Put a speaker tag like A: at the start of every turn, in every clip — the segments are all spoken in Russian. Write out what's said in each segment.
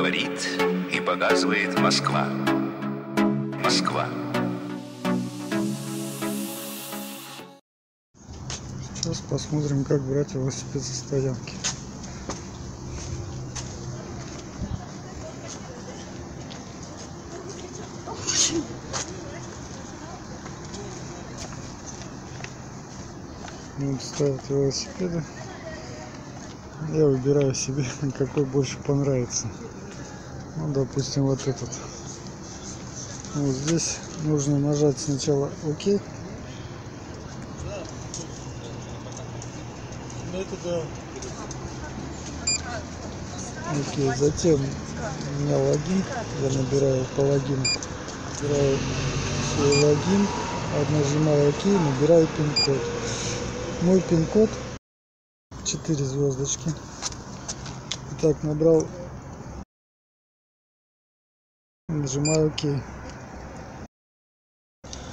A: Говорит и показывает Москва. Москва.
B: Сейчас посмотрим, как брать велосипед со стоянки. Вот ставят велосипеды. Я выбираю себе, какой больше понравится. Ну, допустим, вот этот. Вот здесь нужно нажать сначала ОК. Окей, затем у меня логин, я набираю по логину, набираю свой логин, нажимаю ОК, набираю пин-код. Мой пин-код 4 звездочки. Итак, набрал, нажимаю ОК.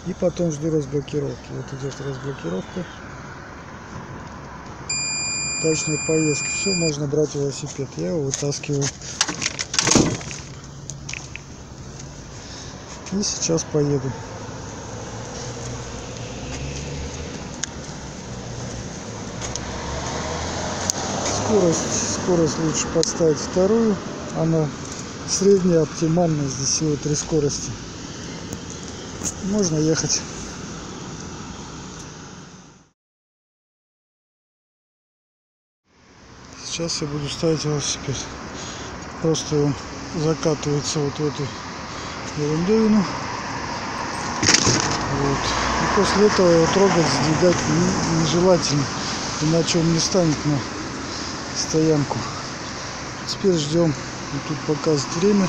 B: И потом жду разблокировки. Вот идет разблокировка дачной поездки. Все, можно брать велосипед. Я его вытаскиваю. И сейчас поеду. Скорость, скорость лучше поставить вторую. Она средняя, оптимальная. Здесь всего три скорости. Можно ехать. Сейчас я буду ставить велосипед. Просто он закатывается вот в эту ерундовину. Вот. И после этого его трогать, сдвигать нежелательно, иначе он не станет на стоянку. Теперь ждем. Вот тут показывает время.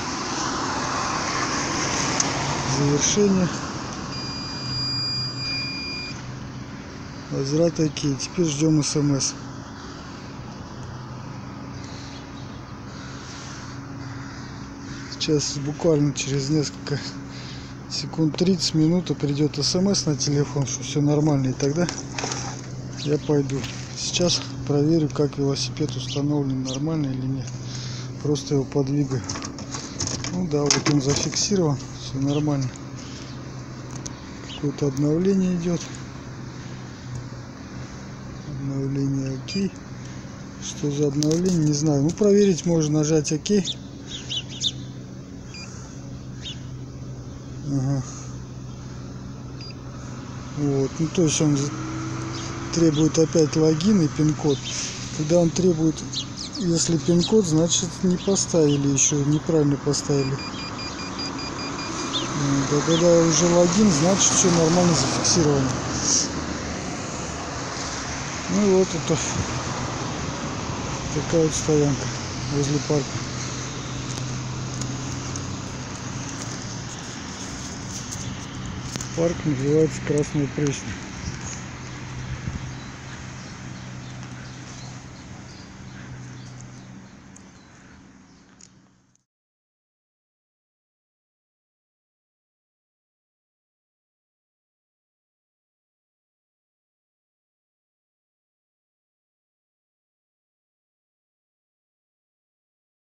B: Завершение. Возврат окей. Теперь ждем смс. Сейчас буквально через несколько секунд 30 минут придет смс на телефон, что все нормально. И тогда я пойду. Сейчас проверю, как велосипед установлен нормально или нет. Просто его подвигаю. Ну да, вот он зафиксирован. Все нормально. Какое-то обновление идет. Обновление ОК. Что за обновление, не знаю. Ну, проверить можно нажать ОК. Ага. Вот, ну то есть он требует опять логин и пин-код. Когда он требует, если пин-код, значит не поставили еще, неправильно поставили. Да, когда уже логин, значит все нормально зафиксировано. Ну и вот это такая вот стоянка возле парка. Парк называется Красная Пресня.